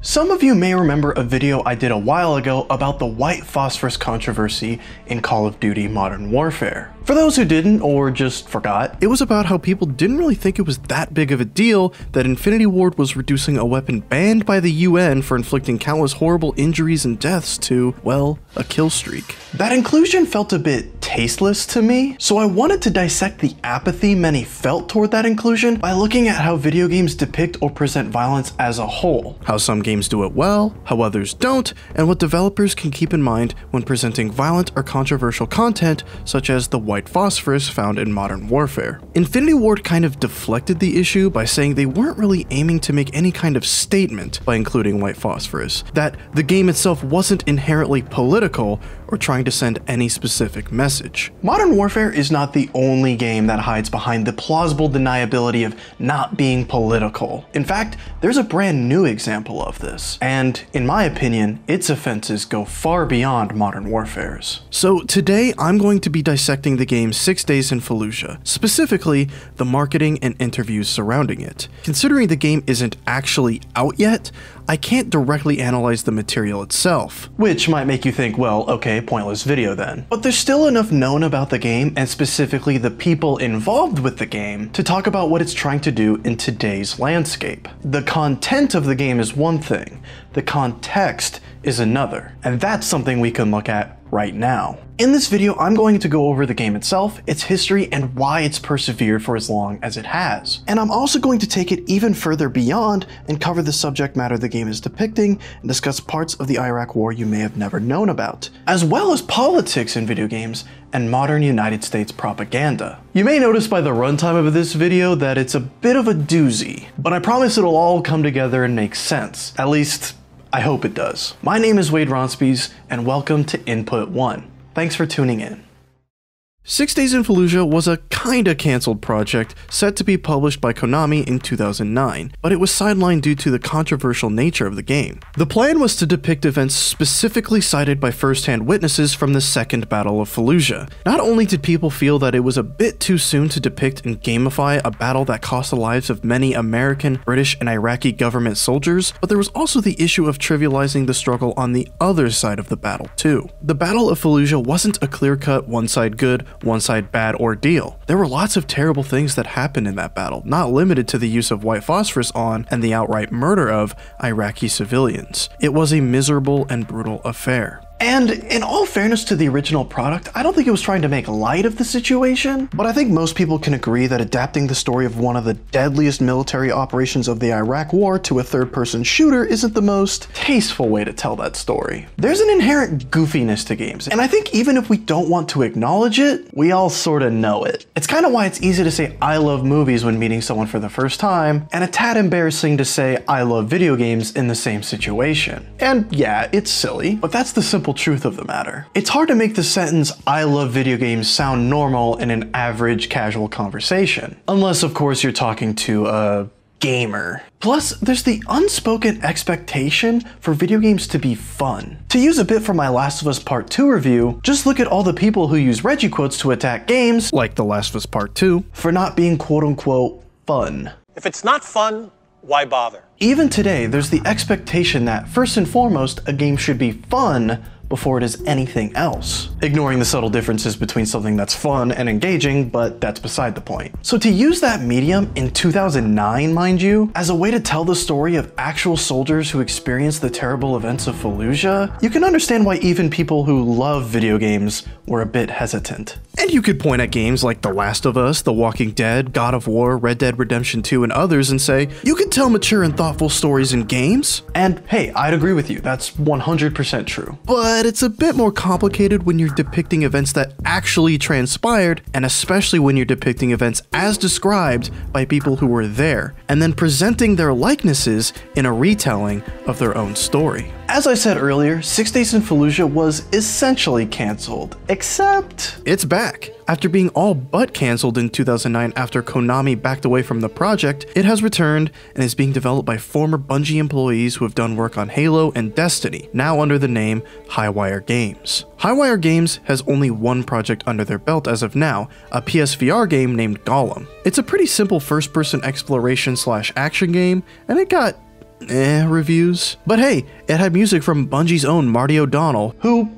Some of you may remember a video I did a while ago about the white phosphorus controversy in Call of Duty Modern Warfare. For those who didn't or just forgot, it was about how people didn't really think it was that big of a deal that Infinity Ward was reducing a weapon banned by the UN for inflicting countless horrible injuries and deaths to, well, a kill streak. That inclusion felt a bit tasteless to me, so I wanted to dissect the apathy many felt toward that inclusion by looking at how video games depict or present violence as a whole, how some games do it well, how others don't, and what developers can keep in mind when presenting violent or controversial content such as the white phosphorus found in Modern Warfare. Infinity Ward kind of deflected the issue by saying they weren't really aiming to make any kind of statement by including white phosphorus, that the game itself wasn't inherently political or trying to send any specific message. Modern Warfare is not the only game that hides behind the plausible deniability of not being political. In fact, there's a brand new example of this, and in my opinion, its offenses go far beyond Modern Warfare's. So today I'm going to be dissecting the game Six Days in Fallujah, specifically the marketing and interviews surrounding it. Considering the game isn't actually out yet, I can't directly analyze the material itself. Which might make you think, well, okay, pointless video then. But there's still enough known about the game, and specifically the people involved with the game, to talk about what it's trying to do in today's landscape. The content of the game is one thing, the context is another, and that's something we can look at right now. In this video, I'm going to go over the game itself, its history, and why it's persevered for as long as it has. And I'm also going to take it even further beyond and cover the subject matter the game is depicting and discuss parts of the Iraq War you may have never known about, as well as politics in video games and modern United States propaganda. You may notice by the runtime of this video that it's a bit of a doozy, but I promise it'll all come together and make sense. At least, I hope it does. My name is Wade Ronspies, and welcome to Input One. Thanks for tuning in. Six Days in Fallujah was a kinda cancelled project set to be published by Konami in 2009, but it was sidelined due to the controversial nature of the game. The plan was to depict events specifically cited by first-hand witnesses from the Second Battle of Fallujah. Not only did people feel that it was a bit too soon to depict and gamify a battle that cost the lives of many American, British, and Iraqi government soldiers, but there was also the issue of trivializing the struggle on the other side of the battle too. The Battle of Fallujah wasn't a clear-cut one side good, one side bad ordeal. There were lots of terrible things that happened in that battle, not limited to the use of white phosphorus on and the outright murder of Iraqi civilians. It was a miserable and brutal affair. And in all fairness to the original product, I don't think it was trying to make light of the situation, but I think most people can agree that adapting the story of one of the deadliest military operations of the Iraq War to a third-person shooter isn't the most tasteful way to tell that story. There's an inherent goofiness to games, and I think even if we don't want to acknowledge it, we all sort of know it. It's kind of why it's easy to say I love movies when meeting someone for the first time, and a tad embarrassing to say I love video games in the same situation. And yeah, it's silly, but that's the simple simple truth of the matter. It's hard to make the sentence, I love video games sound normal in an average casual conversation. Unless, of course, you're talking to a gamer. Plus, there's the unspoken expectation for video games to be fun. To use a bit from my Last of Us Part 2 review, just look at all the people who use Reggie quotes to attack games, like The Last of Us Part 2, for not being quote unquote fun. If it's not fun, why bother? Even today, there's the expectation that, first and foremost, a game should be fun before it is anything else, ignoring the subtle differences between something that's fun and engaging, but that's beside the point. So to use that medium in 2009, mind you, as a way to tell the story of actual soldiers who experienced the terrible events of Fallujah, you can understand why even people who love video games were a bit hesitant. And you could point at games like The Last of Us, The Walking Dead, God of War, Red Dead Redemption 2, and others and say, you can tell mature and thoughtful stories in games. And hey, I'd agree with you, that's 100% true. But but it's a bit more complicated when you're depicting events that actually transpired, and especially when you're depicting events as described by people who were there, and then presenting their likenesses in a retelling of their own story. As I said earlier, Six Days in Fallujah was essentially cancelled, except it's back. After being all but cancelled in 2009 after Konami backed away from the project, it has returned and is being developed by former Bungie employees who have done work on Halo and Destiny, now under the name Highwire Games. Highwire Games has only one project under their belt as of now, a PSVR game named Golem. It's a pretty simple first-person exploration slash action game, and it got eh reviews. But hey, it had music from Bungie's own Marty O'Donnell, who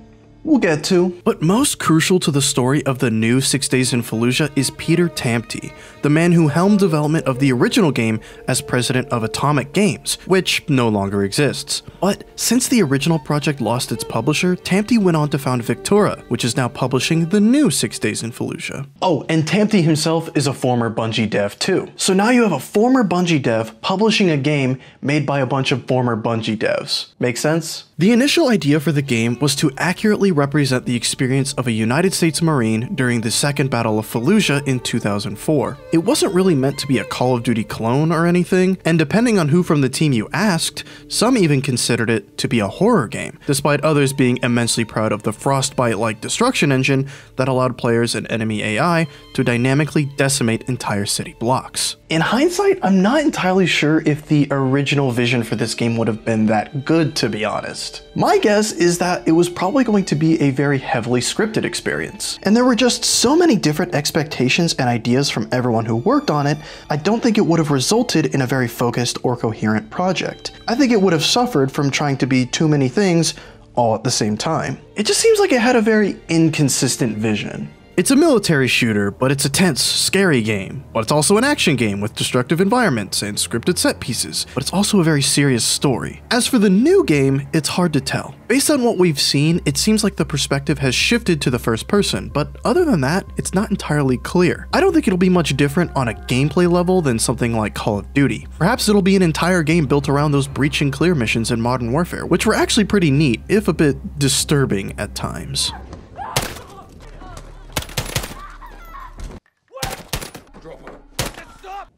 we'll get to. But most crucial to the story of the new Six Days in Fallujah is Peter Tamte, the man who helmed development of the original game as president of Atomic Games, which no longer exists. But since the original project lost its publisher, Tamte went on to found Victura, which is now publishing the new Six Days in Fallujah. Oh, and Tamte himself is a former Bungie dev too. So now you have a former Bungie dev publishing a game made by a bunch of former Bungie devs. Make sense? The initial idea for the game was to accurately represent the experience of a United States Marine during the Second Battle of Fallujah in 2004. It wasn't really meant to be a Call of Duty clone or anything, and depending on who from the team you asked, some even considered it to be a horror game, despite others being immensely proud of the Frostbite-like destruction engine that allowed players and enemy AI to dynamically decimate entire city blocks. In hindsight, I'm not entirely sure if the original vision for this game would have been that good, to be honest. My guess is that it was probably going to be a very heavily scripted experience. And there were just so many different expectations and ideas from everyone who worked on it, I don't think it would have resulted in a very focused or coherent project. I think it would have suffered from trying to be too many things all at the same time. It just seems like it had a very inconsistent vision. It's a military shooter, but it's a tense, scary game. But it's also an action game with destructive environments and scripted set pieces, but it's also a very serious story. As for the new game, it's hard to tell. Based on what we've seen, it seems like the perspective has shifted to the first person, but other than that, it's not entirely clear. I don't think it'll be much different on a gameplay level than something like Call of Duty. Perhaps it'll be an entire game built around those breach and clear missions in Modern Warfare, which were actually pretty neat, if a bit disturbing at times.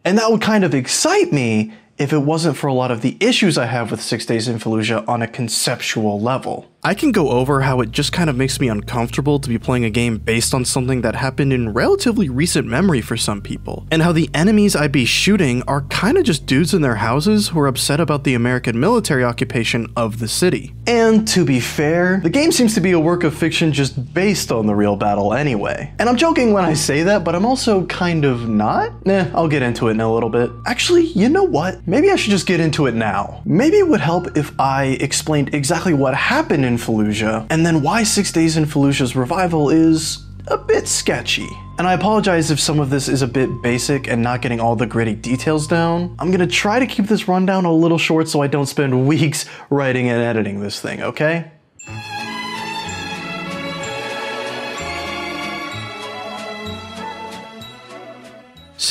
And that would kind of excite me if it wasn't for a lot of the issues I have with Six Days in Fallujah on a conceptual level. I can go over how it just kind of makes me uncomfortable to be playing a game based on something that happened in relatively recent memory for some people, and how the enemies I'd be shooting are kind of just dudes in their houses who are upset about the American military occupation of the city. And to be fair, the game seems to be a work of fiction just based on the real battle anyway. And I'm joking when I say that, but I'm also kind of not? Nah, I'll get into it in a little bit. Actually, you know what? Maybe I should just get into it now. Maybe it would help if I explained exactly what happened in Fallujah, and then why Six Days in Fallujah's revival is a bit sketchy. And I apologize if some of this is a bit basic and not getting all the gritty details down. I'm gonna try to keep this rundown a little short so I don't spend weeks writing and editing this thing, okay?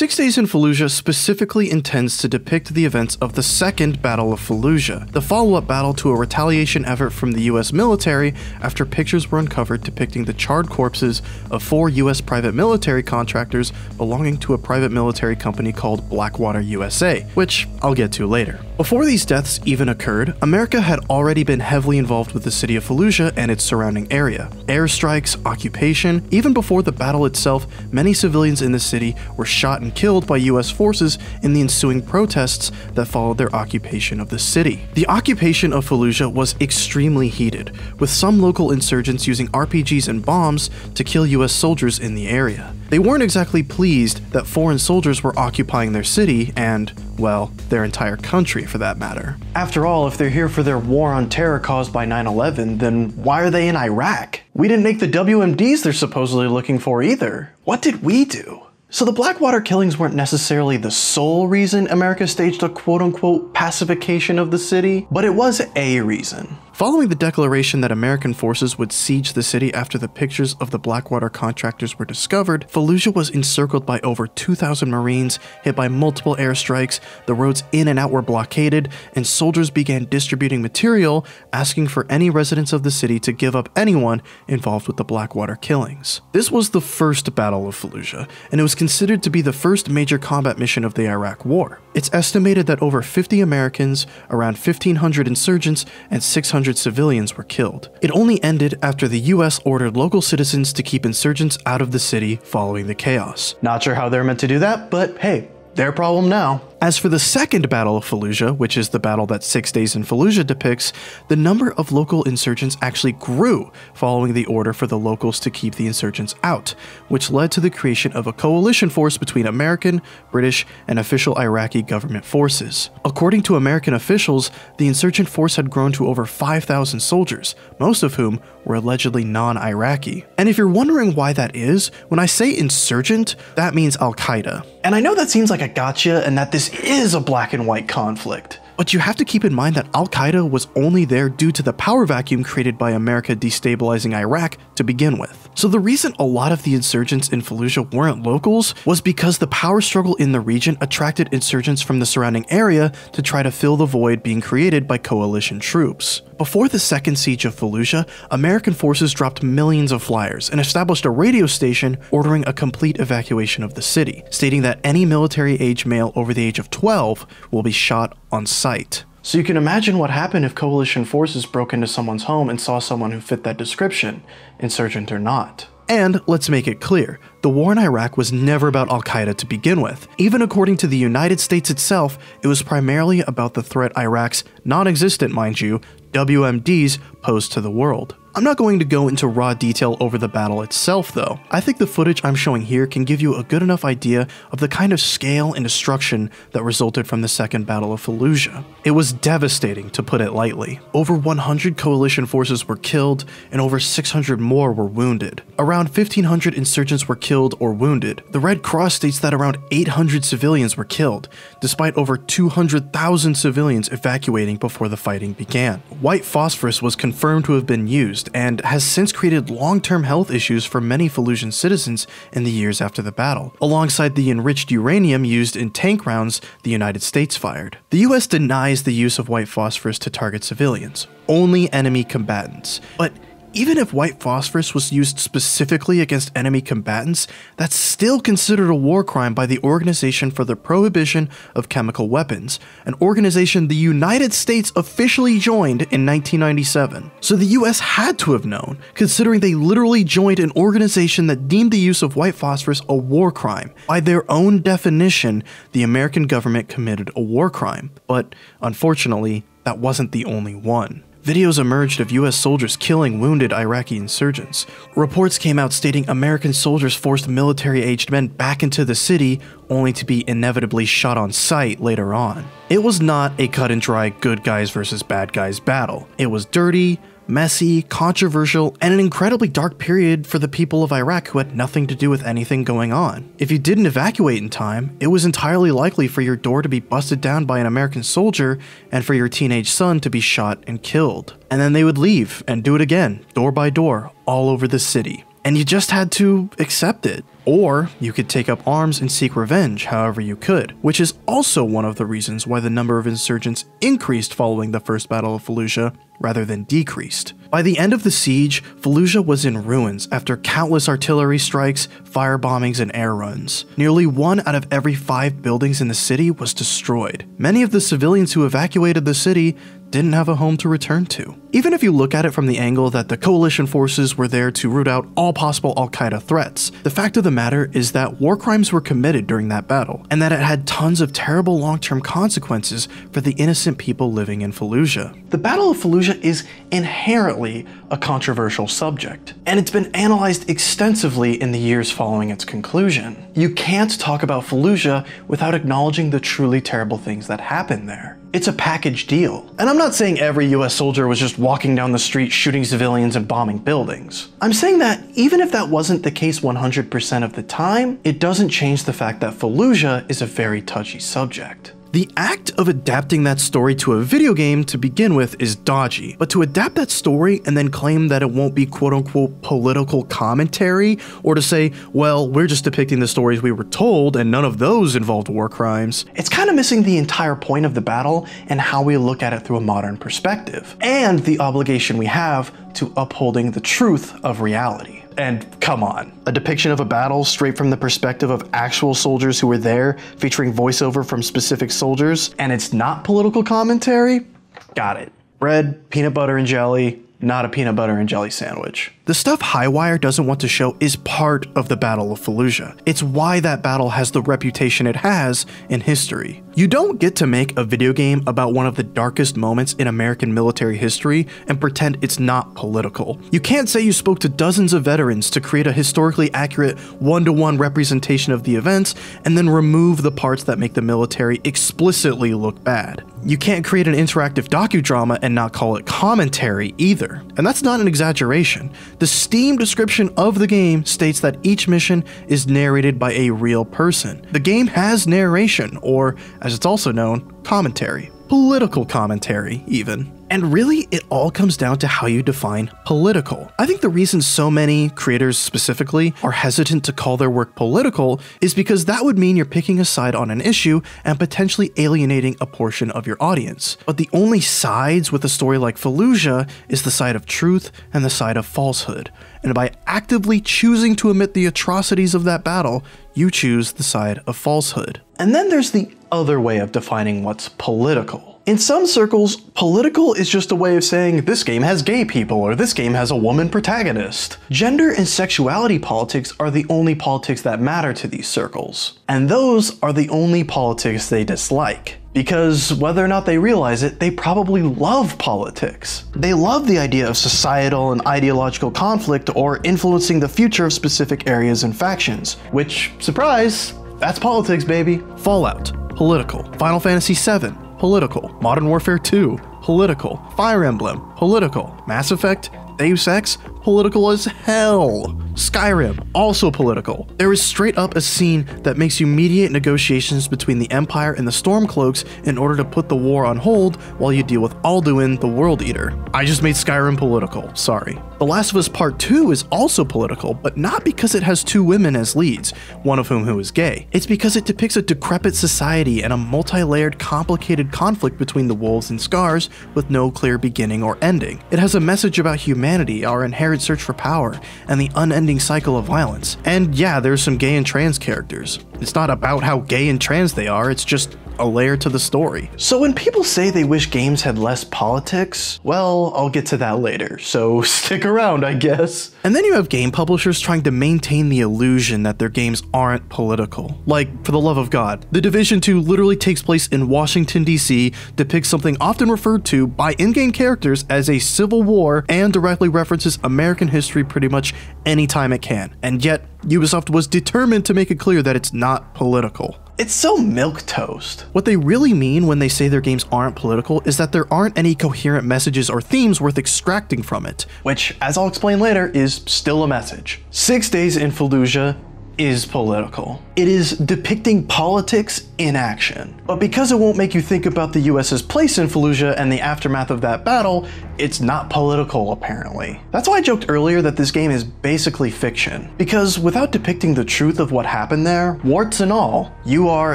Six Days in Fallujah specifically intends to depict the events of the Second Battle of Fallujah, the follow-up battle to a retaliation effort from the US military after pictures were uncovered depicting the charred corpses of four US private military contractors belonging to a private military company called Blackwater USA, which I'll get to later. Before these deaths even occurred, America had already been heavily involved with the city of Fallujah and its surrounding area. Airstrikes, occupation, even before the battle itself, many civilians in the city were shot and killed by US forces in the ensuing protests that followed their occupation of the city. The occupation of Fallujah was extremely heated, with some local insurgents using RPGs and bombs to kill US soldiers in the area. They weren't exactly pleased that foreign soldiers were occupying their city and, well, their entire country for that matter. After all, if they're here for their war on terror caused by 9 11, then why are they in Iraq? We didn't make the WMDs they're supposedly looking for either. What did we do? So the Blackwater killings weren't necessarily the sole reason America staged a quote-unquote pacification of the city, but it was a reason. Following the declaration that American forces would siege the city after the pictures of the Blackwater contractors were discovered, Fallujah was encircled by over 2,000 Marines, hit by multiple airstrikes, the roads in and out were blockaded, and soldiers began distributing material asking for any residents of the city to give up anyone involved with the Blackwater killings. This was the first Battle of Fallujah, and it was considered to be the first major combat mission of the Iraq War. It's estimated that over 50 Americans, around 1,500 insurgents, and 600 civilians were killed. It only ended after the US ordered local citizens to keep insurgents out of the city following the chaos. Not sure how they're meant to do that, but hey, their problem now. As for the second Battle of Fallujah, which is the battle that Six Days in Fallujah depicts, the number of local insurgents actually grew following the order for the locals to keep the insurgents out, which led to the creation of a coalition force between American, British, and official Iraqi government forces. According to American officials, the insurgent force had grown to over 5,000 soldiers, most of whom were allegedly non Iraqi. And if you're wondering why that is, when I say insurgent, that means Al Qaeda. And I know that seems like a gotcha and that this is a black and white conflict. But you have to keep in mind that Al Qaeda was only there due to the power vacuum created by America destabilizing Iraq to begin with. So the reason a lot of the insurgents in Fallujah weren't locals was because the power struggle in the region attracted insurgents from the surrounding area to try to fill the void being created by coalition troops. Before the second siege of Fallujah, American forces dropped millions of flyers and established a radio station ordering a complete evacuation of the city, stating that any military age male over the age of 12 will be shot on sight. So you can imagine what happened if coalition forces broke into someone's home and saw someone who fit that description, insurgent or not. And let's make it clear, the war in Iraq was never about Al Qaeda to begin with. Even according to the United States itself, it was primarily about the threat Iraq's non existent, mind you, WMDs posed to the world. I'm not going to go into raw detail over the battle itself though. I think the footage I'm showing here can give you a good enough idea of the kind of scale and destruction that resulted from the Second Battle of Fallujah. It was devastating to put it lightly. Over 100 coalition forces were killed and over 600 more were wounded. Around 1500 insurgents were killed or wounded. The Red Cross states that around 800 civilians were killed, despite over 200,000 civilians evacuating before the fighting began. White phosphorus was confirmed to have been used and has since created long-term health issues for many Fallujah citizens in the years after the battle, alongside the enriched uranium used in tank rounds the United States fired. The US denies the use of white phosphorus to target civilians, only enemy combatants, but even if white phosphorus was used specifically against enemy combatants, that's still considered a war crime by the Organization for the Prohibition of Chemical Weapons, an organization the United States officially joined in 1997. So the US had to have known, considering they literally joined an organization that deemed the use of white phosphorus a war crime. By their own definition, the American government committed a war crime. But unfortunately, that wasn't the only one. Videos emerged of US soldiers killing wounded Iraqi insurgents. Reports came out stating American soldiers forced military aged men back into the city only to be inevitably shot on sight later on. It was not a cut and dry good guys versus bad guys battle. It was dirty, messy, controversial, and an incredibly dark period for the people of Iraq who had nothing to do with anything going on. If you didn't evacuate in time, it was entirely likely for your door to be busted down by an American soldier and for your teenage son to be shot and killed. And then they would leave and do it again, door by door, all over the city. And you just had to accept it. Or you could take up arms and seek revenge however you could, which is also one of the reasons why the number of insurgents increased following the First Battle of Fallujah rather than decreased. By the end of the siege, Fallujah was in ruins after countless artillery strikes, fire bombings, and air runs. Nearly one out of every five buildings in the city was destroyed. Many of the civilians who evacuated the city didn't have a home to return to. Even if you look at it from the angle that the coalition forces were there to root out all possible Al Qaeda threats, the fact of the matter is that war crimes were committed during that battle, and that it had tons of terrible long term consequences for the innocent people living in Fallujah. The Battle of Fallujah is inherently a controversial subject, and it's been analyzed extensively in the years following its conclusion. You can't talk about Fallujah without acknowledging the truly terrible things that happened there. It's a package deal. And I'm not saying every US soldier was just walking down the street shooting civilians and bombing buildings. I'm saying that even if that wasn't the case 100% of the time, it doesn't change the fact that Fallujah is a very touchy subject. The act of adapting that story to a video game to begin with is dodgy, but to adapt that story and then claim that it won't be quote unquote political commentary, or to say, well, we're just depicting the stories we were told and none of those involved war crimes, it's kind of missing the entire point of the battle and how we look at it through a modern perspective, and the obligation we have to upholding the truth of reality. And come on, a depiction of a battle straight from the perspective of actual soldiers who were there, featuring voiceover from specific soldiers, and it's not political commentary? Got it. Bread, peanut butter and jelly, not a peanut butter and jelly sandwich. The stuff Highwire doesn't want to show is part of the Battle of Fallujah. It's why that battle has the reputation it has in history. You don't get to make a video game about one of the darkest moments in American military history and pretend it's not political. You can't say you spoke to dozens of veterans to create a historically accurate one-to-one representation of the events and then remove the parts that make the military explicitly look bad. You can't create an interactive docudrama and not call it commentary either. And that's not an exaggeration. The Steam description of the game states that each mission is narrated by a real person. The game has narration, or as it's also known, commentary. Political commentary, even. And really, it all comes down to how you define political. I think the reason so many creators specifically are hesitant to call their work political is because that would mean you're picking a side on an issue and potentially alienating a portion of your audience. But the only sides with a story like Fallujah is the side of truth and the side of falsehood. And by actively choosing to omit the atrocities of that battle, you choose the side of falsehood. And then there's the other way of defining what's political. In some circles, political is just a way of saying this game has gay people or this game has a woman protagonist. Gender and sexuality politics are the only politics that matter to these circles. And those are the only politics they dislike. Because whether or not they realize it, they probably love politics. They love the idea of societal and ideological conflict or influencing the future of specific areas and factions. Which, surprise, that's politics, baby. Fallout, political. Final Fantasy VII, political. Modern Warfare 2, political. Fire Emblem, political. Mass Effect, Deus Ex, political as hell. Skyrim, also political. There is straight up a scene that makes you mediate negotiations between the Empire and the Stormcloaks in order to put the war on hold while you deal with Alduin, the World Eater. I just made Skyrim political, sorry. The Last of Us Part 2 is also political, but not because it has two women as leads, one of whom who is gay. It's because it depicts a decrepit society and a multi-layered complicated conflict between the wolves and scars with no clear beginning or ending. It has a message about humanity, our inherent search for power, and the unending cycle of violence. And yeah, there's some gay and trans characters. It's not about how gay and trans they are, it's just a layer to the story. So when people say they wish games had less politics, well, I'll get to that later, so stick around, I guess. And then you have game publishers trying to maintain the illusion that their games aren't political. Like, for the love of God, The Division 2 literally takes place in Washington, D.C., depicts something often referred to by in-game characters as a civil war, and directly references American history pretty much anytime it can. And yet, Ubisoft was determined to make it clear that it's not political. It's so milk toast. What they really mean when they say their games aren't political is that there aren't any coherent messages or themes worth extracting from it, which, as I'll explain later, is still a message. Six Days in Fallujah is political. It is depicting politics in action. But because it won't make you think about the US's place in Fallujah and the aftermath of that battle, it's not political apparently. That's why I joked earlier that this game is basically fiction. Because without depicting the truth of what happened there, warts and all, you are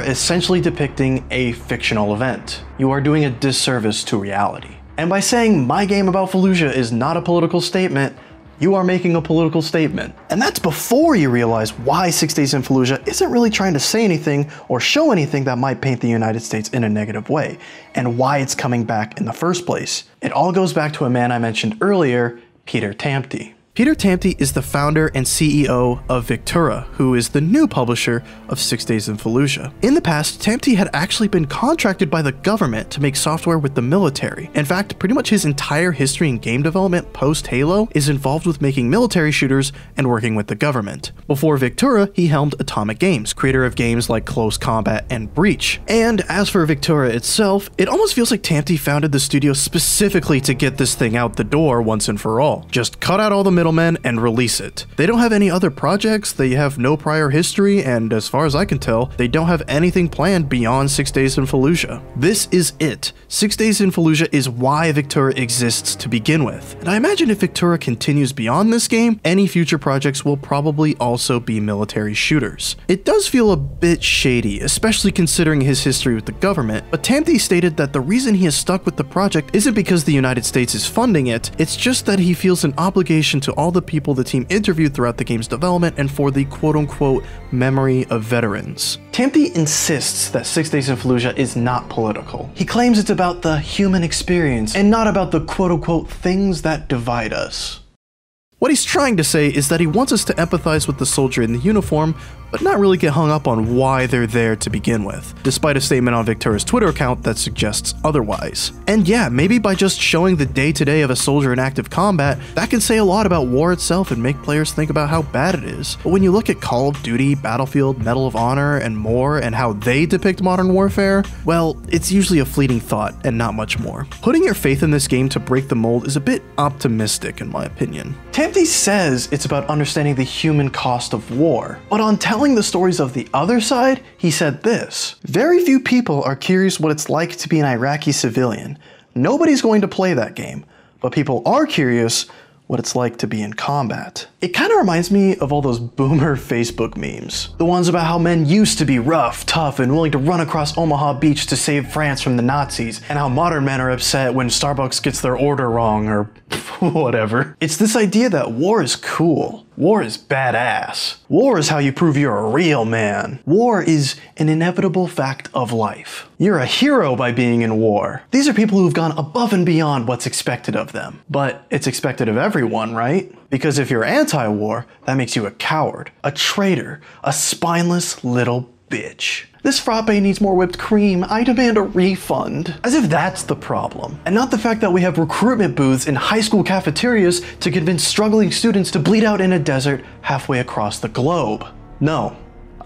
essentially depicting a fictional event. You are doing a disservice to reality. And by saying my game about Fallujah is not a political statement, you are making a political statement. And that's before you realize why Six Days in Fallujah isn't really trying to say anything or show anything that might paint the United States in a negative way, and why it's coming back in the first place. It all goes back to a man I mentioned earlier, Peter Tamte. Peter Tamte is the founder and CEO of Victura, who is the new publisher of Six Days in Fallujah. In the past, Tamte had actually been contracted by the government to make software with the military. In fact, pretty much his entire history in game development post-Halo is involved with making military shooters and working with the government. Before Victura, he helmed Atomic Games, creator of games like Close Combat and Breach. And as for Victura itself, it almost feels like Tamte founded the studio specifically to get this thing out the door once and for all. Just cut out all the middle and release it. They don't have any other projects, they have no prior history, and as far as I can tell, they don't have anything planned beyond 6 Days in Fallujah. This is it. 6 Days in Fallujah is why Victura exists to begin with. And I imagine if Victura continues beyond this game, any future projects will probably also be military shooters. It does feel a bit shady, especially considering his history with the government, but Tamte stated that the reason he is stuck with the project isn't because the United States is funding it, it's just that he feels an obligation to all the people the team interviewed throughout the game's development and for the quote-unquote memory of veterans. Tamte insists that Six Days in Fallujah is not political. He claims it's about the human experience and not about the quote-unquote things that divide us. What he's trying to say is that he wants us to empathize with the soldier in the uniform, but not really get hung up on why they're there to begin with, despite a statement on Victura's Twitter account that suggests otherwise. And yeah, maybe by just showing the day to day of a soldier in active combat, that can say a lot about war itself and make players think about how bad it is. But when you look at Call of Duty, Battlefield, Medal of Honor, and more, and how they depict modern warfare, well, it's usually a fleeting thought and not much more. Putting your faith in this game to break the mold is a bit optimistic, in my opinion. Tamte says it's about understanding the human cost of war, but on telling the stories of the other side, he said this Very few people are curious what it's like to be an Iraqi civilian. Nobody's going to play that game, but people are curious what it's like to be in combat. It kind of reminds me of all those boomer Facebook memes. The ones about how men used to be rough, tough, and willing to run across Omaha Beach to save France from the Nazis, and how modern men are upset when Starbucks gets their order wrong or whatever. It's this idea that war is cool. War is badass. War is how you prove you're a real man. War is an inevitable fact of life. You're a hero by being in war. These are people who've gone above and beyond what's expected of them. But it's expected of everyone, right? Because if you're anti war, that makes you a coward, a traitor, a spineless little bitch. This frappe needs more whipped cream. I demand a refund. As if that's the problem. And not the fact that we have recruitment booths in high school cafeterias to convince struggling students to bleed out in a desert halfway across the globe. No,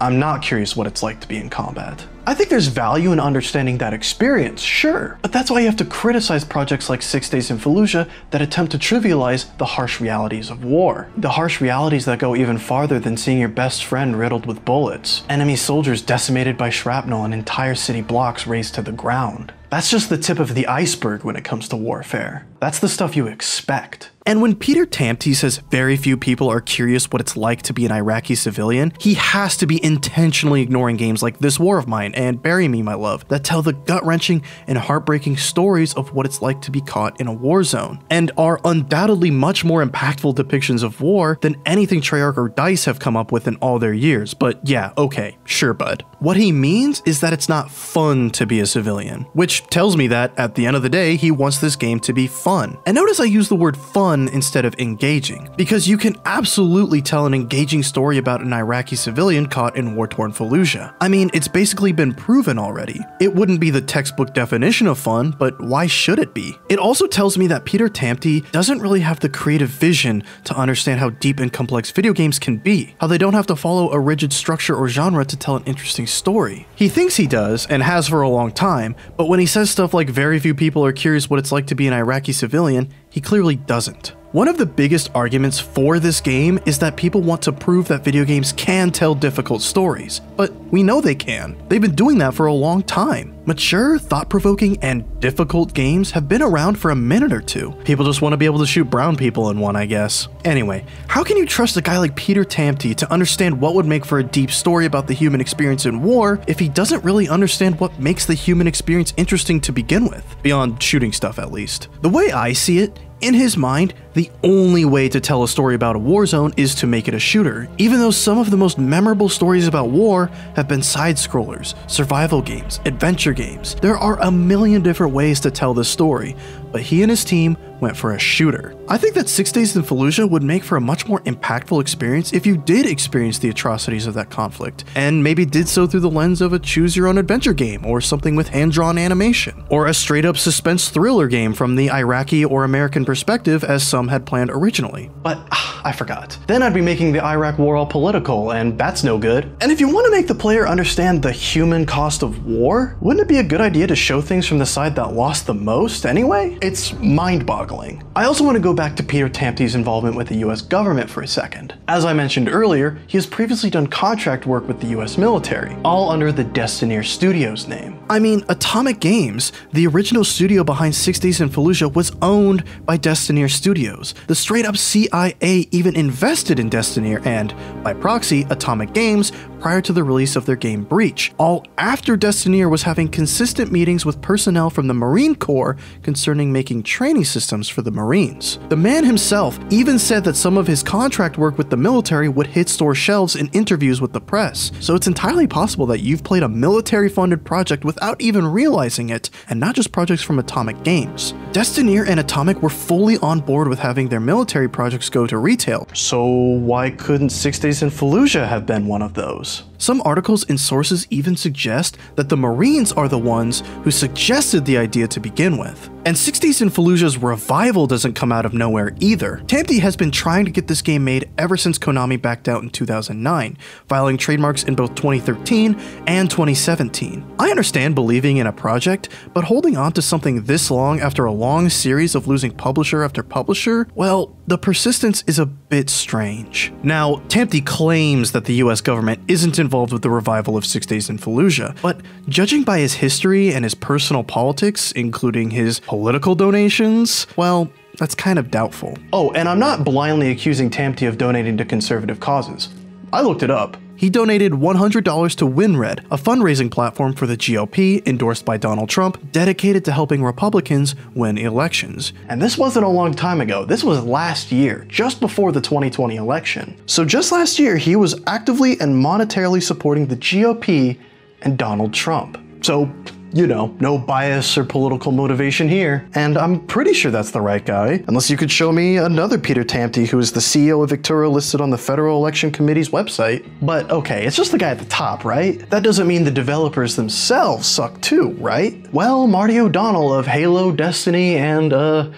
I'm not curious what it's like to be in combat. I think there's value in understanding that experience, sure, but that's why you have to criticize projects like Six Days in Fallujah that attempt to trivialize the harsh realities of war. The harsh realities that go even farther than seeing your best friend riddled with bullets, enemy soldiers decimated by shrapnel and entire city blocks razed to the ground. That's just the tip of the iceberg when it comes to warfare. That's the stuff you expect. And when Peter Tamte says very few people are curious what it's like to be an Iraqi civilian, he has to be intentionally ignoring games like This War of Mine and Bury Me, My Love that tell the gut wrenching and heartbreaking stories of what it's like to be caught in a war zone, and are undoubtedly much more impactful depictions of war than anything Treyarch or DICE have come up with in all their years. But yeah, okay, sure, bud. What he means is that it's not fun to be a civilian, which tells me that at the end of the day, he wants this game to be fun. And notice I use the word fun instead of engaging, because you can absolutely tell an engaging story about an Iraqi civilian caught in war torn Fallujah. I mean, it's basically been proven already. It wouldn't be the textbook definition of fun, but why should it be? It also tells me that Peter Tamte doesn't really have the creative vision to understand how deep and complex video games can be, how they don't have to follow a rigid structure or genre to tell an interesting story. He thinks he does, and has for a long time, but when he says stuff like very few people are curious what it's like to be an Iraqi civilian, he clearly doesn't. One of the biggest arguments for this game is that people want to prove that video games can tell difficult stories, but we know they can. They've been doing that for a long time. Mature, thought provoking, and difficult games have been around for a minute or two. People just want to be able to shoot brown people in one, I guess. Anyway, how can you trust a guy like Peter Tamte to understand what would make for a deep story about the human experience in war if he doesn't really understand what makes the human experience interesting to begin with? Beyond shooting stuff, at least. The way I see it, in his mind, the only way to tell a story about a war zone is to make it a shooter, even though some of the most memorable stories about war have been side scrollers, survival games, adventure games. There are a million different ways to tell this story, but he and his team went for a shooter. I think that Six Days in Fallujah would make for a much more impactful experience if you did experience the atrocities of that conflict, and maybe did so through the lens of a choose your own adventure game or something with hand drawn animation, or a straight up suspense thriller game from the Iraqi or American perspective as some had planned originally. But uh, I forgot. Then I'd be making the Iraq war all political, and that's no good. And if you want to make the player understand the human cost of war, wouldn't it be a good idea to show things from the side that lost the most anyway? It's mind boggling I also want to go back to Peter Tamte's involvement with the US government for a second. As I mentioned earlier, he has previously done contract work with the US military, all under the Destineer Studios name. I mean, Atomic Games, the original studio behind Six Days in Fallujah, was owned by Destineer Studios. The straight up CIA even invested in Destineer and, by proxy, Atomic Games prior to the release of their game Breach, all after Destineer was having consistent meetings with personnel from the Marine Corps concerning making training systems for the Marines. The man himself even said that some of his contract work with the military would hit store shelves in interviews with the press, so it's entirely possible that you've played a military funded project without even realizing it, and not just projects from Atomic Games. Destineer and Atomic were fully on board with having their military projects go to retail. So why couldn't Six Days in Fallujah have been one of those? Some articles and sources even suggest that the Marines are the ones who suggested the idea to begin with. And Six Days in Fallujah's revival doesn't come out of nowhere either. Tamte has been trying to get this game made ever since Konami backed out in 2009, filing trademarks in both 2013 and 2017. I understand believing in a project, but holding on to something this long after a long series of losing publisher after publisher, well, the persistence is a bit strange. Now, Tamte claims that the US government isn't involved with the revival of Six Days in Fallujah, but judging by his history and his personal politics, including his political donations, well, that's kind of doubtful. Oh, and I'm not blindly accusing Tamte of donating to conservative causes. I looked it up. He donated $100 to WinRed, a fundraising platform for the GOP endorsed by Donald Trump, dedicated to helping Republicans win elections. And this wasn't a long time ago. This was last year, just before the 2020 election. So just last year, he was actively and monetarily supporting the GOP and Donald Trump. So you know, no bias or political motivation here. And I'm pretty sure that's the right guy, unless you could show me another Peter Tamte who is the CEO of Victura listed on the Federal Election Committee's website. But okay, it's just the guy at the top, right? That doesn't mean the developers themselves suck too, right? Well, Marty O'Donnell of Halo, Destiny, and, uh,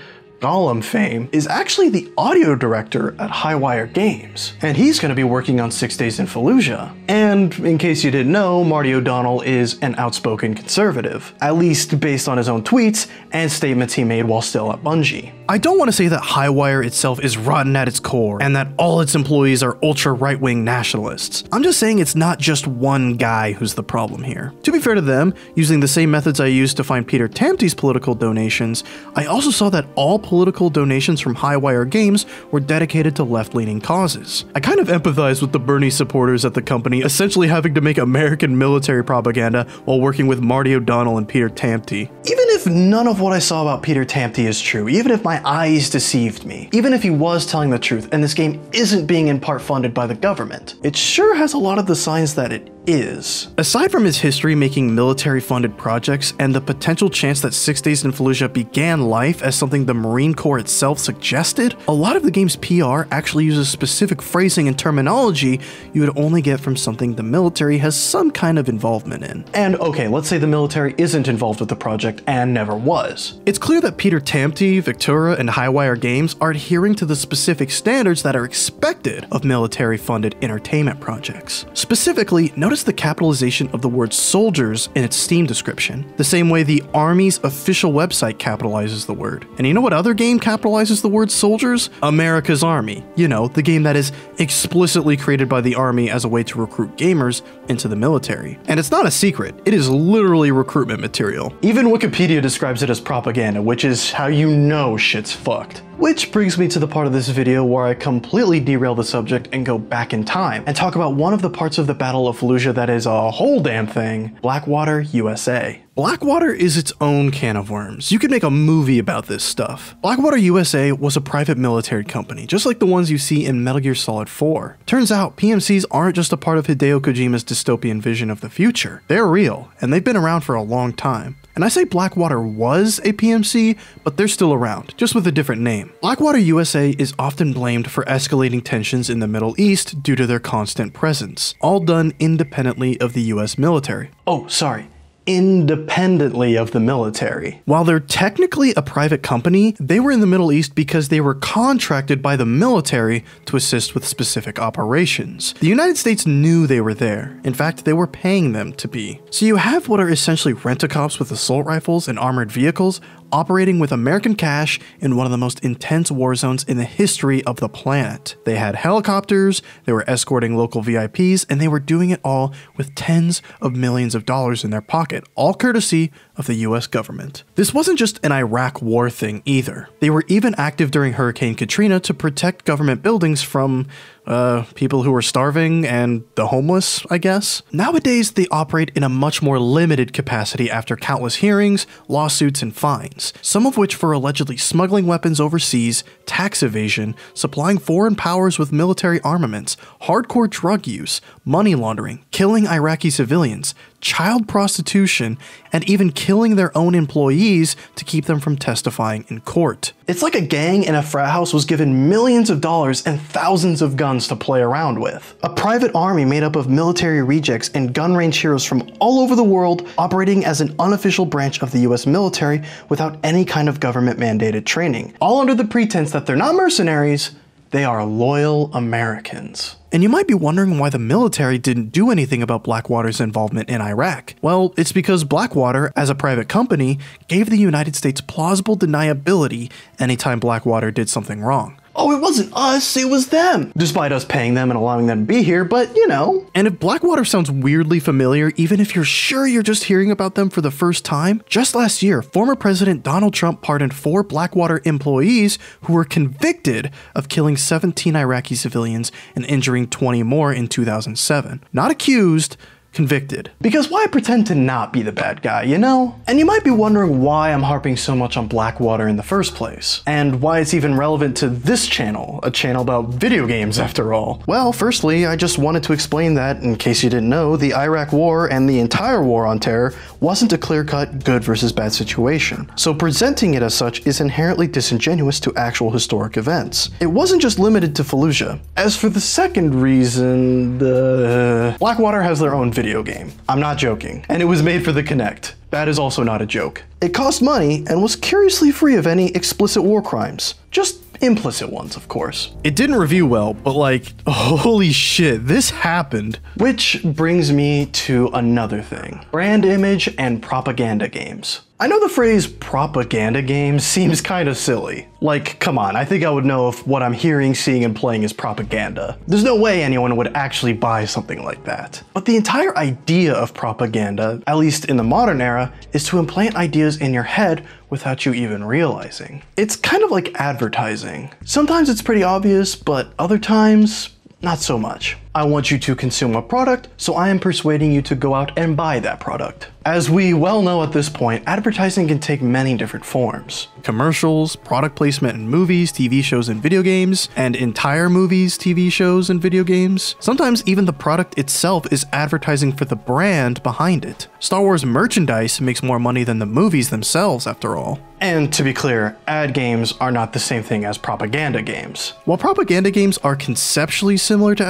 Golem fame, is actually the audio director at Highwire Games, and he's going to be working on Six Days in Fallujah. And in case you didn't know, Marty O'Donnell is an outspoken conservative, at least based on his own tweets and statements he made while still at Bungie. I don't want to say that Highwire itself is rotten at its core and that all its employees are ultra right wing nationalists. I'm just saying it's not just one guy who's the problem here. To be fair to them, using the same methods I used to find Peter Tamte's political donations, I also saw that all political donations from Highwire Games were dedicated to left leaning causes. I kind of empathize with the Bernie supporters at the company essentially having to make American military propaganda while working with Marty O'Donnell and Peter Tamte. Even if none of what I saw about Peter Tamte is true, even if my eyes deceived me, even if he was telling the truth and this game isn't being in part funded by the government, it sure has a lot of the signs that it is. Aside from his history making military funded projects and the potential chance that Six Days in Fallujah began life as something the Marine Corps itself suggested, a lot of the game's PR actually uses specific phrasing and terminology you would only get from something the military has some kind of involvement in. And okay, let's say the military isn't involved with the project and never was. It's clear that Peter Tamte, Victura, and Highwire Games are adhering to the specific standards that are expected of military funded entertainment projects. Specifically, notice the capitalization of the word soldiers in its Steam description, the same way the Army's official website capitalizes the word. And you know what other game capitalizes the word soldiers? America's Army. You know, the game that is explicitly created by the Army as a way to recruit gamers into the military. And it's not a secret, it is literally recruitment material. Even Wikipedia describes it as propaganda, which is how you know shit's fucked. Which brings me to the part of this video where I completely derail the subject and go back in time and talk about one of the parts of the Battle of Fallujah that is a whole damn thing, Blackwater, USA. Blackwater is its own can of worms. You could make a movie about this stuff. Blackwater USA was a private military company, just like the ones you see in Metal Gear Solid 4. Turns out, PMCs aren't just a part of Hideo Kojima's dystopian vision of the future. They're real, and they've been around for a long time. And I say Blackwater was a PMC, but they're still around, just with a different name. Blackwater USA is often blamed for escalating tensions in the Middle East due to their constant presence, all done independently of the US military. Oh, sorry independently of the military. While they're technically a private company, they were in the Middle East because they were contracted by the military to assist with specific operations. The United States knew they were there. In fact, they were paying them to be. So you have what are essentially rent-a-cops with assault rifles and armored vehicles operating with American cash in one of the most intense war zones in the history of the planet. They had helicopters, they were escorting local VIPs, and they were doing it all with tens of millions of dollars in their pocket, all courtesy of the US government. This wasn't just an Iraq war thing either. They were even active during Hurricane Katrina to protect government buildings from uh, people who are starving and the homeless, I guess. Nowadays, they operate in a much more limited capacity after countless hearings, lawsuits, and fines, some of which for allegedly smuggling weapons overseas, tax evasion, supplying foreign powers with military armaments, hardcore drug use, money laundering, killing Iraqi civilians, child prostitution, and even killing their own employees to keep them from testifying in court. It's like a gang in a frat house was given millions of dollars and thousands of guns to play around with. A private army made up of military rejects and gun range heroes from all over the world operating as an unofficial branch of the US military without any kind of government mandated training, all under the pretense that they're not mercenaries, they are loyal Americans. And you might be wondering why the military didn't do anything about Blackwater's involvement in Iraq. Well, it's because Blackwater, as a private company, gave the United States plausible deniability anytime Blackwater did something wrong. Oh, it wasn't us, it was them. Despite us paying them and allowing them to be here, but you know. And if Blackwater sounds weirdly familiar, even if you're sure you're just hearing about them for the first time, just last year, former President Donald Trump pardoned four Blackwater employees who were convicted of killing 17 Iraqi civilians and injuring 20 more in 2007. Not accused, convicted. Because why pretend to not be the bad guy, you know? And you might be wondering why I'm harping so much on Blackwater in the first place, and why it's even relevant to this channel, a channel about video games after all. Well, firstly, I just wanted to explain that, in case you didn't know, the Iraq War and the entire war on terror wasn't a clear-cut good versus bad situation. So presenting it as such is inherently disingenuous to actual historic events. It wasn't just limited to Fallujah. As for the second reason, the uh, Blackwater has their own video game. I'm not joking. And it was made for the Kinect. That is also not a joke. It cost money and was curiously free of any explicit war crimes. Just implicit ones, of course. It didn't review well, but like, holy shit, this happened. Which brings me to another thing brand image and propaganda games. I know the phrase propaganda games seems kind of silly. Like, come on, I think I would know if what I'm hearing, seeing, and playing is propaganda. There's no way anyone would actually buy something like that. But the entire idea of propaganda, at least in the modern era, is to implant ideas in your head without you even realizing. It's kind of like advertising. Sometimes it's pretty obvious, but other times, not so much. I want you to consume a product, so I am persuading you to go out and buy that product. As we well know at this point, advertising can take many different forms. Commercials, product placement in movies, TV shows, and video games, and entire movies, TV shows, and video games. Sometimes even the product itself is advertising for the brand behind it. Star Wars merchandise makes more money than the movies themselves, after all. And to be clear, ad games are not the same thing as propaganda games. While propaganda games are conceptually similar to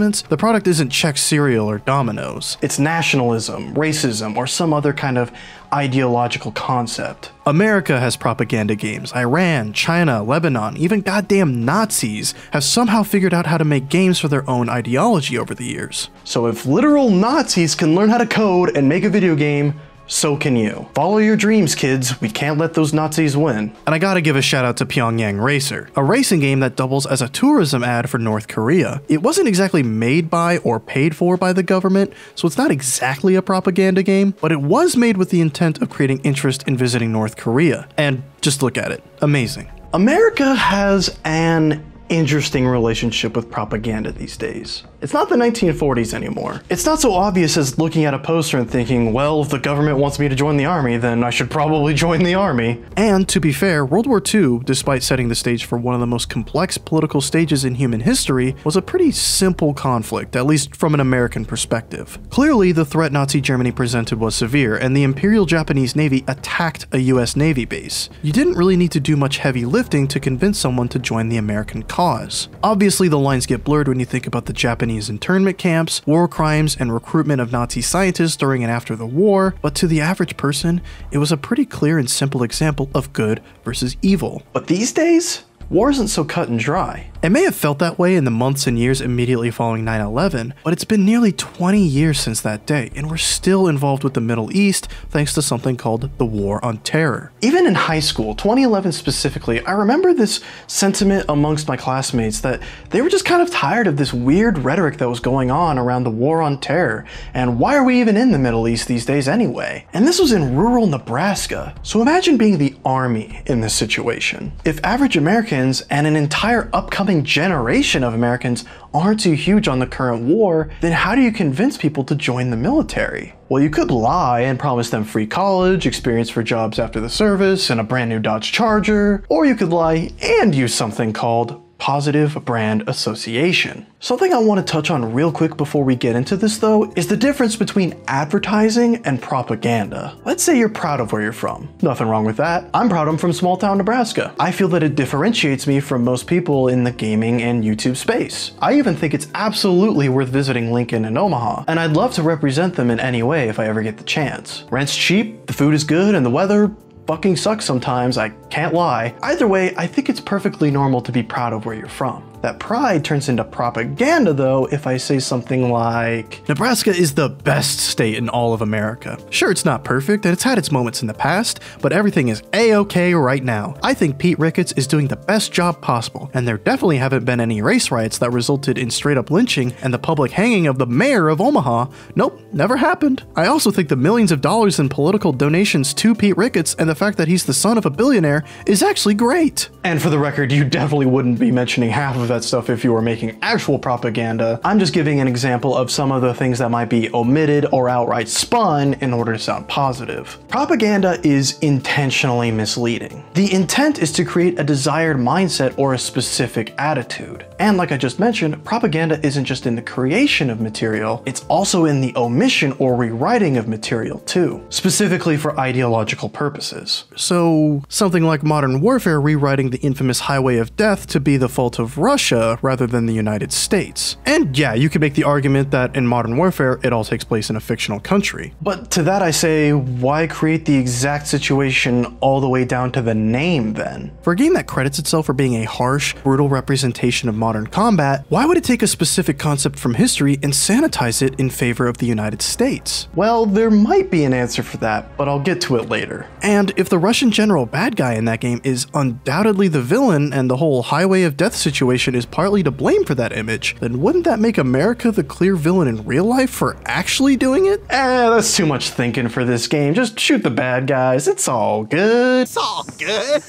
the product isn't Chex cereal or Domino's. It's nationalism, racism, or some other kind of ideological concept. America has propaganda games. Iran, China, Lebanon, even goddamn Nazis have somehow figured out how to make games for their own ideology over the years. So if literal Nazis can learn how to code and make a video game, so can you. Follow your dreams, kids. We can't let those Nazis win. And I gotta give a shout out to Pyongyang Racer, a racing game that doubles as a tourism ad for North Korea. It wasn't exactly made by or paid for by the government, so it's not exactly a propaganda game, but it was made with the intent of creating interest in visiting North Korea. And just look at it. Amazing. America has an interesting relationship with propaganda these days. It's not the 1940s anymore. It's not so obvious as looking at a poster and thinking, well, if the government wants me to join the army, then I should probably join the army. And to be fair, World War II, despite setting the stage for one of the most complex political stages in human history, was a pretty simple conflict, at least from an American perspective. Clearly, the threat Nazi Germany presented was severe, and the Imperial Japanese Navy attacked a US Navy base. You didn't really need to do much heavy lifting to convince someone to join the American cause. Obviously, the lines get blurred when you think about the Japanese internment camps, war crimes, and recruitment of Nazi scientists during and after the war, but to the average person, it was a pretty clear and simple example of good versus evil. But these days, war isn't so cut and dry. It may have felt that way in the months and years immediately following 9 11, but it's been nearly 20 years since that day, and we're still involved with the Middle East thanks to something called the War on Terror. Even in high school, 2011 specifically, I remember this sentiment amongst my classmates that they were just kind of tired of this weird rhetoric that was going on around the War on Terror, and why are we even in the Middle East these days anyway? And this was in rural Nebraska. So imagine being the army in this situation. If average Americans and an entire upcoming coming generation of Americans aren't too huge on the current war, then how do you convince people to join the military? Well, you could lie and promise them free college, experience for jobs after the service, and a brand new Dodge Charger, or you could lie and use something called positive brand association. Something I want to touch on real quick before we get into this though is the difference between advertising and propaganda. Let's say you're proud of where you're from. Nothing wrong with that. I'm proud I'm from small town Nebraska. I feel that it differentiates me from most people in the gaming and YouTube space. I even think it's absolutely worth visiting Lincoln and Omaha, and I'd love to represent them in any way if I ever get the chance. Rent's cheap, the food is good, and the weather fucking sucks sometimes, I can't lie. Either way, I think it's perfectly normal to be proud of where you're from. That pride turns into propaganda though if I say something like, Nebraska is the best state in all of America. Sure, it's not perfect and it's had its moments in the past, but everything is a-okay right now. I think Pete Ricketts is doing the best job possible, and there definitely haven't been any race riots that resulted in straight up lynching and the public hanging of the mayor of Omaha. Nope, never happened. I also think the millions of dollars in political donations to Pete Ricketts and the fact that he's the son of a billionaire is actually great. And for the record, you definitely wouldn't be mentioning half of that stuff if you were making actual propaganda. I'm just giving an example of some of the things that might be omitted or outright spun in order to sound positive. Propaganda is intentionally misleading. The intent is to create a desired mindset or a specific attitude. And like I just mentioned, propaganda isn't just in the creation of material, it's also in the omission or rewriting of material too, specifically for ideological purposes. So, something like modern warfare rewriting the infamous Highway of Death to be the fault of Russia rather than the United States. And yeah, you could make the argument that in modern warfare, it all takes place in a fictional country. But to that I say, why create the exact situation all the way down to the name then? For a game that credits itself for being a harsh, brutal representation of modern combat, why would it take a specific concept from history and sanitize it in favor of the United States? Well, there might be an answer for that, but I'll get to it later. And if the Russian general bad guy in that game is undoubtedly the villain and the whole Highway of Death situation is partly to blame for that image, then wouldn't that make America the clear villain in real life for actually doing it? Eh, that's too much thinking for this game. Just shoot the bad guys. It's all good. It's all good.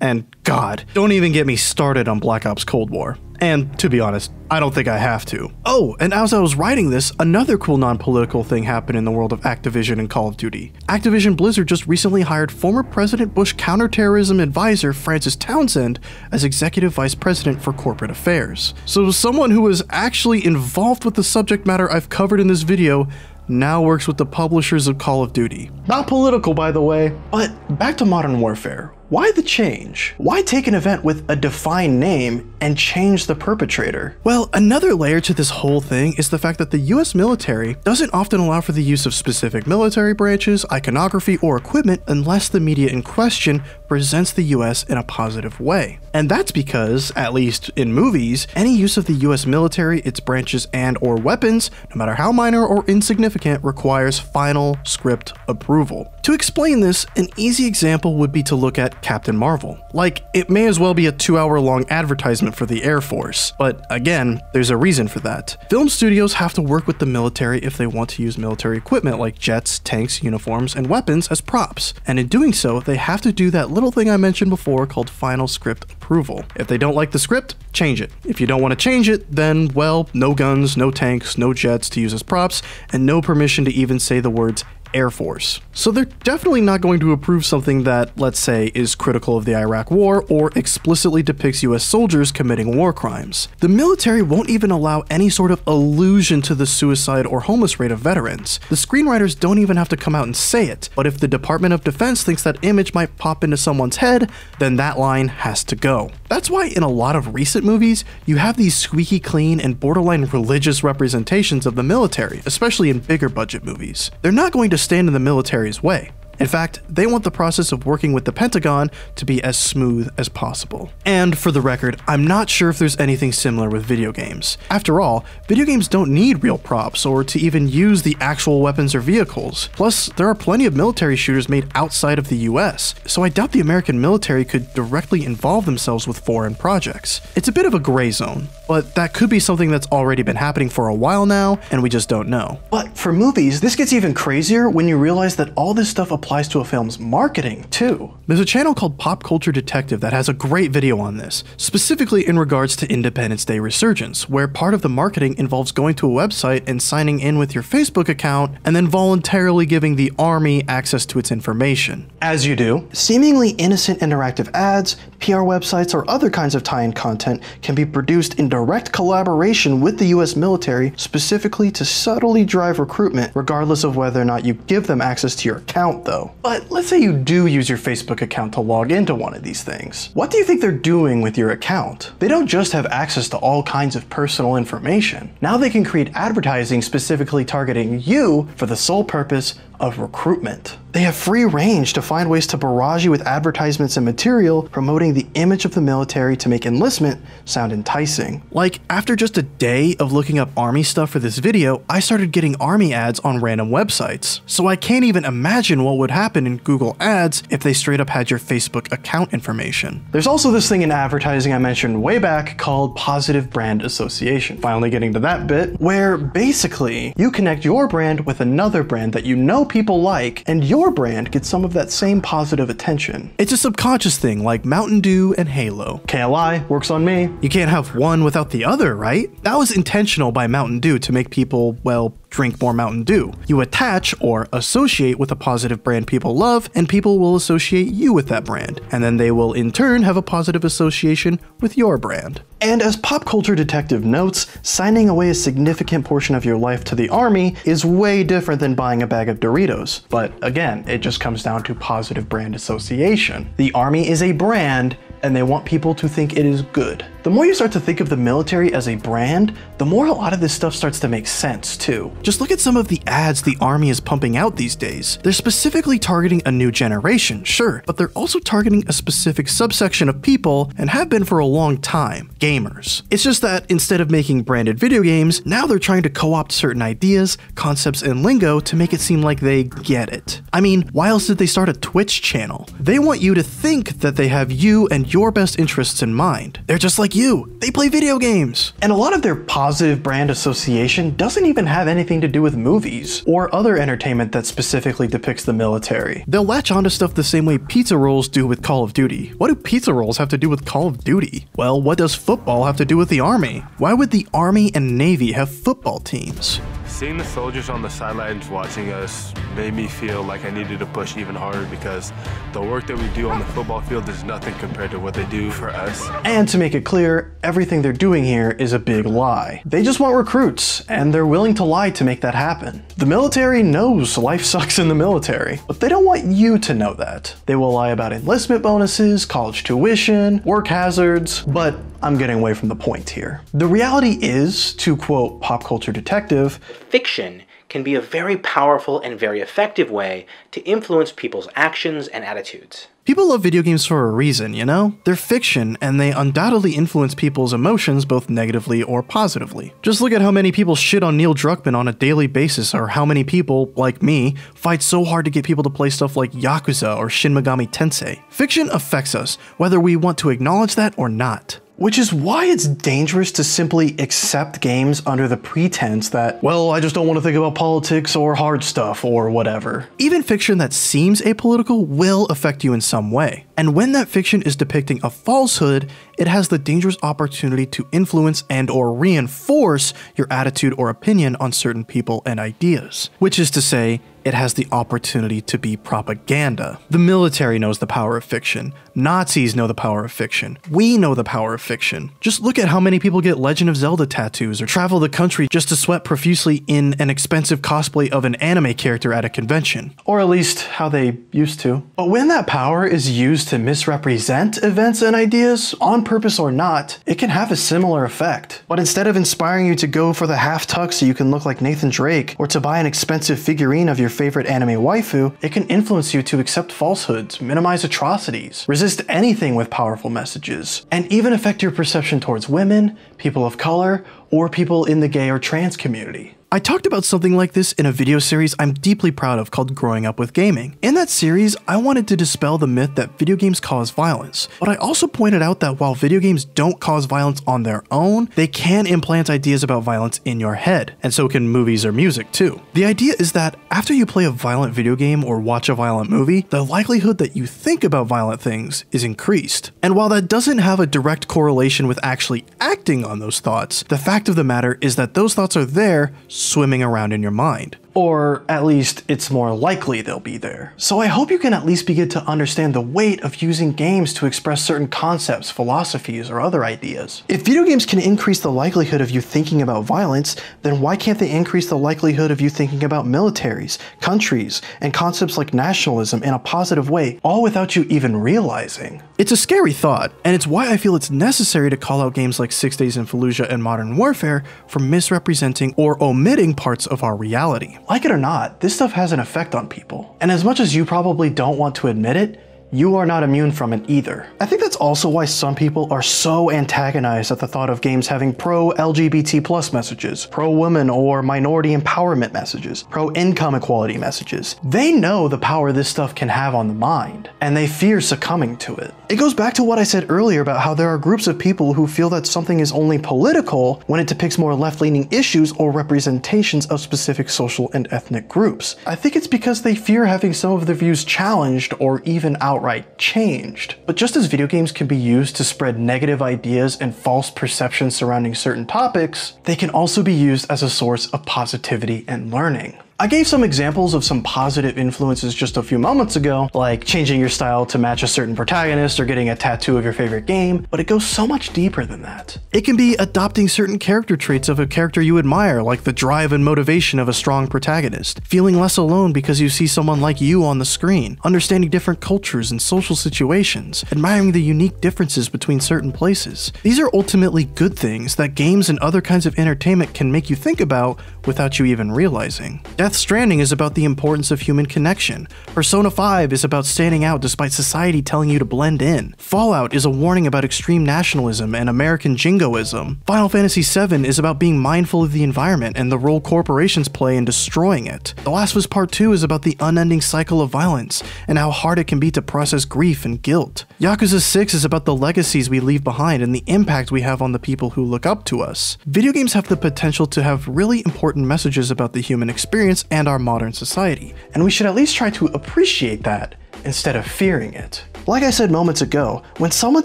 And God, don't even get me started on Black Ops Cold War. And to be honest, I don't think I have to. Oh, and as I was writing this, another cool non political thing happened in the world of Activision and Call of Duty. Activision Blizzard just recently hired former President Bush counterterrorism advisor Frances Townsend as executive vice president for corporate affairs. So, someone who was actually involved with the subject matter I've covered in this video now works with the publishers of Call of Duty. Not political, by the way. But back to Modern Warfare. Why the change? Why take an event with a defined name and change the perpetrator? Well, another layer to this whole thing is the fact that the US military doesn't often allow for the use of specific military branches, iconography, or equipment unless the media in question presents the US in a positive way. And that's because, at least in movies, any use of the US military, its branches, and or weapons, no matter how minor or insignificant, requires final script approval. To explain this, an easy example would be to look at Captain Marvel. Like, it may as well be a two hour long advertisement for the Air Force, but again, there's a reason for that. Film studios have to work with the military if they want to use military equipment like jets, tanks, uniforms, and weapons as props, and in doing so, they have to do that little thing I mentioned before called final script approval. If they don't like the script, change it. If you don't want to change it, then, well, no guns, no tanks, no jets to use as props, and no permission to even say the words Air Force. So they're definitely not going to approve something that, let's say, is critical of the Iraq War or explicitly depicts US soldiers committing war crimes. The military won't even allow any sort of allusion to the suicide or homeless rate of veterans. The screenwriters don't even have to come out and say it, but if the Department of Defense thinks that image might pop into someone's head, then that line has to go. That's why in a lot of recent movies, you have these squeaky clean and borderline religious representations of the military, especially in bigger budget movies. They're not going to stand in the military's way. In fact, they want the process of working with the Pentagon to be as smooth as possible. And for the record, I'm not sure if there's anything similar with video games. After all, video games don't need real props or to even use the actual weapons or vehicles. Plus, there are plenty of military shooters made outside of the US, so I doubt the American military could directly involve themselves with foreign projects. It's a bit of a gray zone, but that could be something that's already been happening for a while now, and we just don't know. But for movies, this gets even crazier when you realize that all this stuff applies applies to a film's marketing, too. There's a channel called Pop Culture Detective that has a great video on this, specifically in regards to Independence Day Resurgence, where part of the marketing involves going to a website and signing in with your Facebook account, and then voluntarily giving the army access to its information. As you do, seemingly innocent interactive ads, PR websites, or other kinds of tie in content can be produced in direct collaboration with the US military, specifically to subtly drive recruitment, regardless of whether or not you give them access to your account, though. But let's say you do use your Facebook account to log into one of these things. What do you think they're doing with your account? They don't just have access to all kinds of personal information. Now they can create advertising specifically targeting you for the sole purpose of recruitment. They have free range to find ways to barrage you with advertisements and material promoting the image of the military to make enlistment sound enticing. Like, after just a day of looking up army stuff for this video, I started getting army ads on random websites. So I can't even imagine what would happen in Google Ads if they straight up had your Facebook account information. There's also this thing in advertising I mentioned way back called positive brand association. Finally getting to that bit, where basically you connect your brand with another brand that you know people like, and your brand gets some of that same positive attention. It's a subconscious thing like Mountain Dew and Halo. KLI works on me. You can't have one without the other, right? That was intentional by Mountain Dew to make people, well, drink more Mountain Dew. You attach or associate with a positive brand people love, and people will associate you with that brand. And then they will in turn have a positive association with your brand. And as Pop Culture Detective notes, signing away a significant portion of your life to the army is way different than buying a bag of Doritos. But again, it just comes down to positive brand association. The army is a brand, and they want people to think it is good. The more you start to think of the military as a brand, the more a lot of this stuff starts to make sense too. Just look at some of the ads the army is pumping out these days. They're specifically targeting a new generation, sure, but they're also targeting a specific subsection of people and have been for a long time gamers. It's just that instead of making branded video games, now they're trying to co opt certain ideas, concepts, and lingo to make it seem like they get it. I mean, why else did they start a Twitch channel? They want you to think that they have you and your best interests in mind. They're just like you, they play video games. And a lot of their positive brand association doesn't even have anything to do with movies or other entertainment that specifically depicts the military. They'll latch onto stuff the same way pizza rolls do with Call of Duty. What do pizza rolls have to do with Call of Duty? Well, what does football have to do with the Army? Why would the Army and Navy have football teams? Seeing the soldiers on the sidelines watching us made me feel like I needed to push even harder because the work that we do on the football field is nothing compared to what they do for us. And to make it clear, everything they're doing here is a big lie. They just want recruits, and they're willing to lie to make that happen. The military knows life sucks in the military, but they don't want you to know that. They will lie about enlistment bonuses, college tuition, work hazards, but I'm getting away from the point here. The reality is, to quote Pop Culture Detective, fiction can be a very powerful and very effective way to influence people's actions and attitudes. People love video games for a reason, you know? They're fiction, and they undoubtedly influence people's emotions both negatively or positively. Just look at how many people shit on Neil Druckmann on a daily basis, or how many people, like me, fight so hard to get people to play stuff like Yakuza or Shin Megami Tensei. Fiction affects us, whether we want to acknowledge that or not. Which is why it's dangerous to simply accept games under the pretense that, well, I just don't want to think about politics or hard stuff or whatever. Even fiction that seems apolitical will affect you in some way. And when that fiction is depicting a falsehood, it has the dangerous opportunity to influence and or reinforce your attitude or opinion on certain people and ideas. Which is to say, it has the opportunity to be propaganda. The military knows the power of fiction. Nazis know the power of fiction. We know the power of fiction. Just look at how many people get Legend of Zelda tattoos or travel the country just to sweat profusely in an expensive cosplay of an anime character at a convention. Or at least how they used to. But when that power is used to misrepresent events and ideas, on purpose or not, it can have a similar effect. But instead of inspiring you to go for the half tuck so you can look like Nathan Drake, or to buy an expensive figurine of your favorite anime waifu, it can influence you to accept falsehoods, minimize atrocities, resist anything with powerful messages, and even affect your perception towards women, people of color, or people in the gay or trans community. I talked about something like this in a video series I'm deeply proud of called Growing Up with Gaming. In that series, I wanted to dispel the myth that video games cause violence, but I also pointed out that while video games don't cause violence on their own, they can implant ideas about violence in your head, and so can movies or music too. The idea is that after you play a violent video game or watch a violent movie, the likelihood that you think about violent things is increased. And while that doesn't have a direct correlation with actually acting on those thoughts, the fact of the matter is that those thoughts are there swimming around in your mind. Or at least it's more likely they'll be there. So I hope you can at least begin to understand the weight of using games to express certain concepts, philosophies, or other ideas. If video games can increase the likelihood of you thinking about violence, then why can't they increase the likelihood of you thinking about militaries, countries, and concepts like nationalism in a positive way, all without you even realizing? It's a scary thought, and it's why I feel it's necessary to call out games like Six Days in Fallujah and Modern Warfare for misrepresenting or omitting parts of our reality. Like it or not, this stuff has an effect on people. And as much as you probably don't want to admit it, you are not immune from it either. I think that's also why some people are so antagonized at the thought of games having pro LGBT plus messages, pro women or minority empowerment messages, pro income equality messages. They know the power this stuff can have on the mind, and they fear succumbing to it. It goes back to what I said earlier about how there are groups of people who feel that something is only political when it depicts more left leaning issues or representations of specific social and ethnic groups. I think it's because they fear having some of their views challenged or even outright changed. But just as video games can be used to spread negative ideas and false perceptions surrounding certain topics, they can also be used as a source of positivity and learning. I gave some examples of some positive influences just a few moments ago, like changing your style to match a certain protagonist or getting a tattoo of your favorite game, but it goes so much deeper than that. It can be adopting certain character traits of a character you admire, like the drive and motivation of a strong protagonist, feeling less alone because you see someone like you on the screen, understanding different cultures and social situations, admiring the unique differences between certain places. These are ultimately good things that games and other kinds of entertainment can make you think about without you even realizing. Death Stranding is about the importance of human connection. Persona 5 is about standing out despite society telling you to blend in. Fallout is a warning about extreme nationalism and American jingoism. Final Fantasy VII is about being mindful of the environment and the role corporations play in destroying it. The Last of Us Part 2 is about the unending cycle of violence and how hard it can be to process grief and guilt. Yakuza 6 is about the legacies we leave behind and the impact we have on the people who look up to us. Video games have the potential to have really important messages about the human experience and our modern society, and we should at least try to appreciate that instead of fearing it. Like I said moments ago, when someone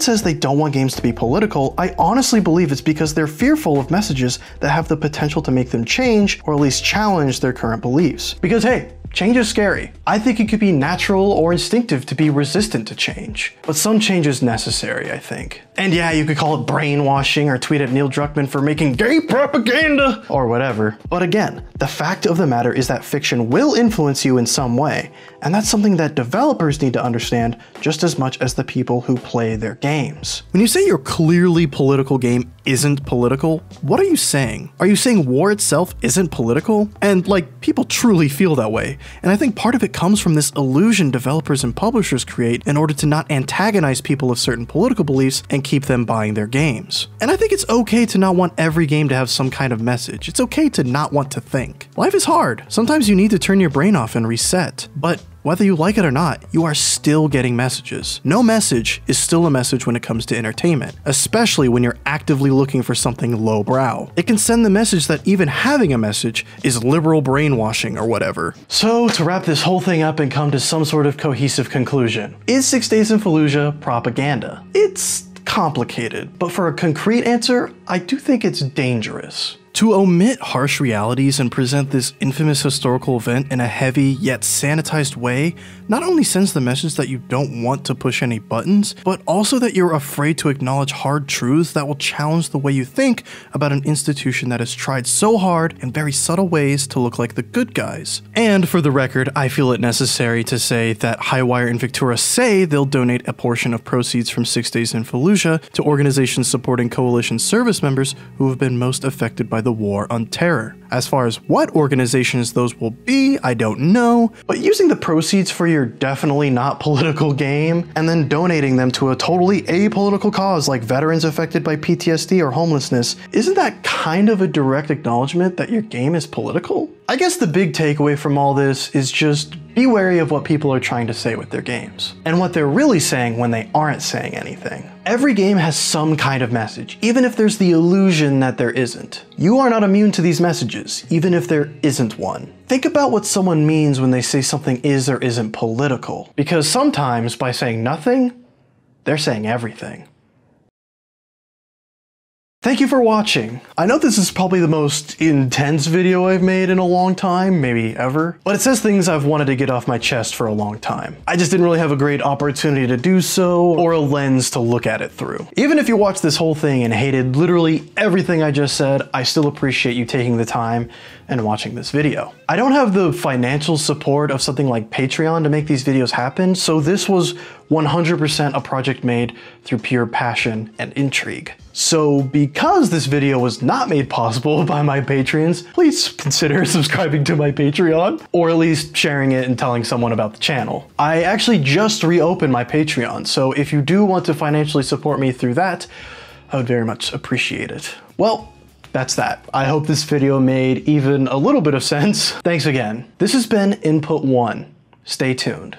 says they don't want games to be political, I honestly believe it's because they're fearful of messages that have the potential to make them change or at least challenge their current beliefs. Because hey, Change is scary. I think it could be natural or instinctive to be resistant to change. But some change is necessary, I think. And yeah, you could call it brainwashing or tweet at Neil Druckmann for making gay propaganda or whatever. But again, the fact of the matter is that fiction will influence you in some way. And that's something that developers need to understand just as much as the people who play their games. When you say your clearly political game isn't political, what are you saying? Are you saying war itself isn't political? And like, people truly feel that way. And I think part of it comes from this illusion developers and publishers create in order to not antagonize people of certain political beliefs and keep them buying their games. And I think it's okay to not want every game to have some kind of message. It's okay to not want to think. Life is hard. Sometimes you need to turn your brain off and reset. But whether you like it or not, you are still getting messages. No message is still a message when it comes to entertainment, especially when you're actively looking for something lowbrow. It can send the message that even having a message is liberal brainwashing or whatever. So, to wrap this whole thing up and come to some sort of cohesive conclusion, is Six Days in Fallujah propaganda? It's complicated, but for a concrete answer, I do think it's dangerous. To omit harsh realities and present this infamous historical event in a heavy yet sanitized way not only sends the message that you don't want to push any buttons, but also that you're afraid to acknowledge hard truths that will challenge the way you think about an institution that has tried so hard in very subtle ways to look like the good guys. And for the record, I feel it necessary to say that Highwire and Victura say they'll donate a portion of proceeds from Six Days in Fallujah to organizations supporting coalition service members who have been most affected by the the War on Terror. As far as what organizations those will be, I don't know, but using the proceeds for your definitely not political game and then donating them to a totally apolitical cause like veterans affected by PTSD or homelessness, isn't that kind of a direct acknowledgement that your game is political? I guess the big takeaway from all this is just be wary of what people are trying to say with their games, and what they're really saying when they aren't saying anything. Every game has some kind of message, even if there's the illusion that there isn't. You are not immune to these messages, even if there isn't one. Think about what someone means when they say something is or isn't political, because sometimes by saying nothing, they're saying everything. Thank you for watching. I know this is probably the most intense video I've made in a long time, maybe ever, but it says things I've wanted to get off my chest for a long time. I just didn't really have a great opportunity to do so or a lens to look at it through. Even if you watched this whole thing and hated literally everything I just said, I still appreciate you taking the time and watching this video. I don't have the financial support of something like Patreon to make these videos happen, so this was 100% a project made through pure passion and intrigue. So because this video was not made possible by my patrons, please consider subscribing to my Patreon, or at least sharing it and telling someone about the channel. I actually just reopened my Patreon, so if you do want to financially support me through that, I would very much appreciate it. Well, that's that. I hope this video made even a little bit of sense. Thanks again. This has been Input One. Stay tuned.